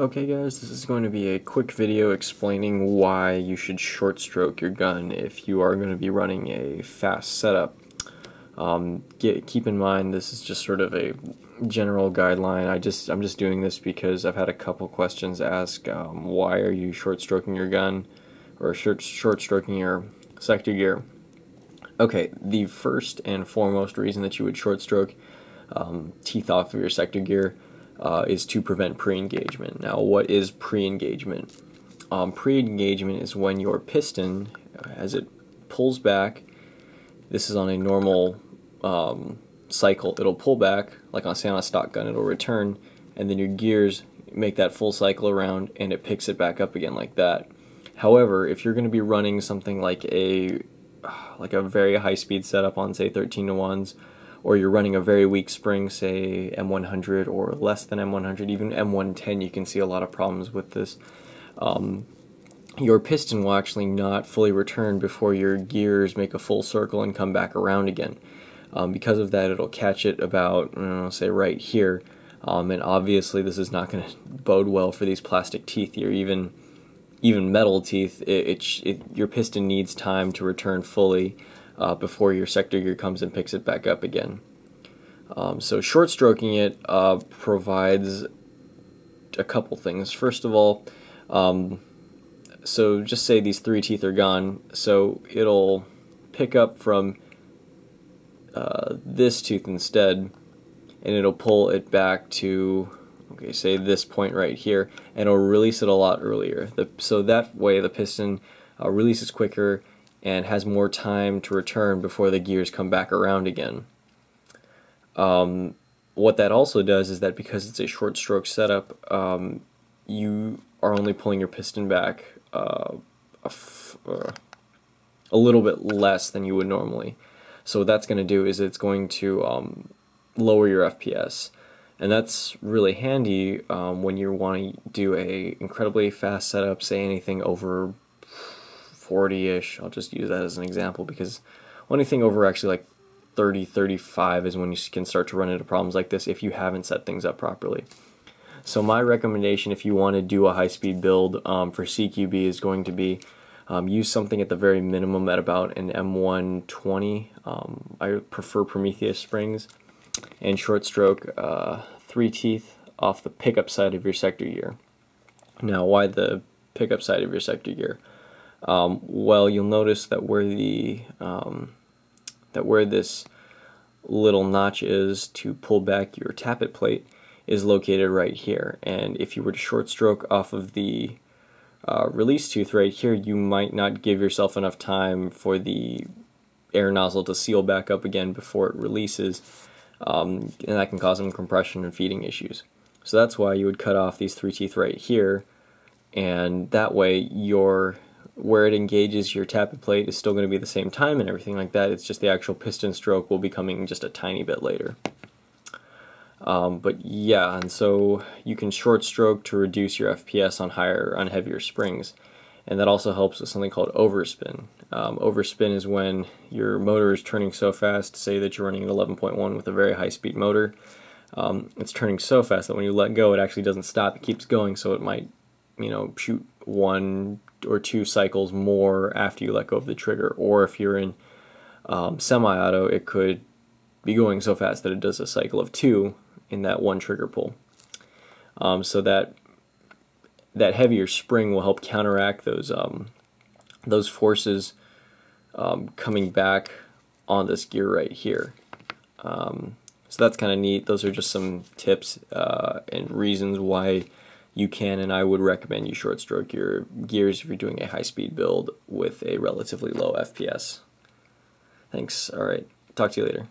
Okay guys, this is going to be a quick video explaining why you should short stroke your gun if you are going to be running a fast setup. Um, get, keep in mind this is just sort of a general guideline. I just I'm just doing this because I've had a couple questions ask um, why are you short stroking your gun or short short stroking your sector gear. Okay, the first and foremost reason that you would short stroke um, teeth off of your sector gear uh, is to prevent pre-engagement. Now, what is pre-engagement? Um, pre-engagement is when your piston, as it pulls back, this is on a normal um, cycle, it'll pull back, like on, say on a stock gun, it'll return, and then your gears make that full cycle around and it picks it back up again like that. However, if you're going to be running something like a like a very high speed setup on say 13 to 1s or you're running a very weak spring, say M100 or less than M100, even M110, you can see a lot of problems with this. Um, your piston will actually not fully return before your gears make a full circle and come back around again. Um, because of that, it'll catch it about, know, say right here. Um, and obviously, this is not going to bode well for these plastic teeth or even even metal teeth. It, it, it, your piston needs time to return fully uh, before your sector gear comes and picks it back up again. Um, so short stroking it uh, provides a couple things. First of all, um, so just say these three teeth are gone, so it'll pick up from uh, this tooth instead, and it'll pull it back to, okay, say this point right here, and it'll release it a lot earlier. The, so that way the piston uh, releases quicker and has more time to return before the gears come back around again. Um, what that also does is that because it's a short stroke setup, um, you are only pulling your piston back uh, a, uh, a, little bit less than you would normally. So what that's going to do is it's going to um, lower your FPS. And that's really handy um, when you want to do a incredibly fast setup, say anything over 40-ish. I'll just use that as an example because anything over actually like 30, 35 is when you can start to run into problems like this if you haven't set things up properly. So my recommendation if you want to do a high-speed build um, for CQB is going to be um, use something at the very minimum at about an M120. Um, I prefer Prometheus springs and short stroke uh, three teeth off the pickup side of your sector gear. Now why the pickup side of your sector gear? Um, well, you'll notice that where the um, that where this little notch is to pull back your tappet plate is located right here. And if you were to short stroke off of the uh, release tooth right here, you might not give yourself enough time for the air nozzle to seal back up again before it releases, um, and that can cause some compression and feeding issues. So that's why you would cut off these three teeth right here, and that way your where it engages your tappet plate is still going to be the same time and everything like that. It's just the actual piston stroke will be coming just a tiny bit later. Um, but yeah, and so you can short stroke to reduce your FPS on higher, on heavier springs. And that also helps with something called overspin. Um, overspin is when your motor is turning so fast, say that you're running at 11.1 with a very high speed motor. Um, it's turning so fast that when you let go, it actually doesn't stop, it keeps going, so it might, you know, shoot one, or two cycles more after you let go of the trigger. Or if you're in um, semi-auto, it could be going so fast that it does a cycle of two in that one trigger pull. Um, so that that heavier spring will help counteract those um, those forces um, coming back on this gear right here. Um, so that's kind of neat. Those are just some tips uh, and reasons why you can and I would recommend you short stroke your gears if you're doing a high speed build with a relatively low FPS. Thanks. All right. Talk to you later.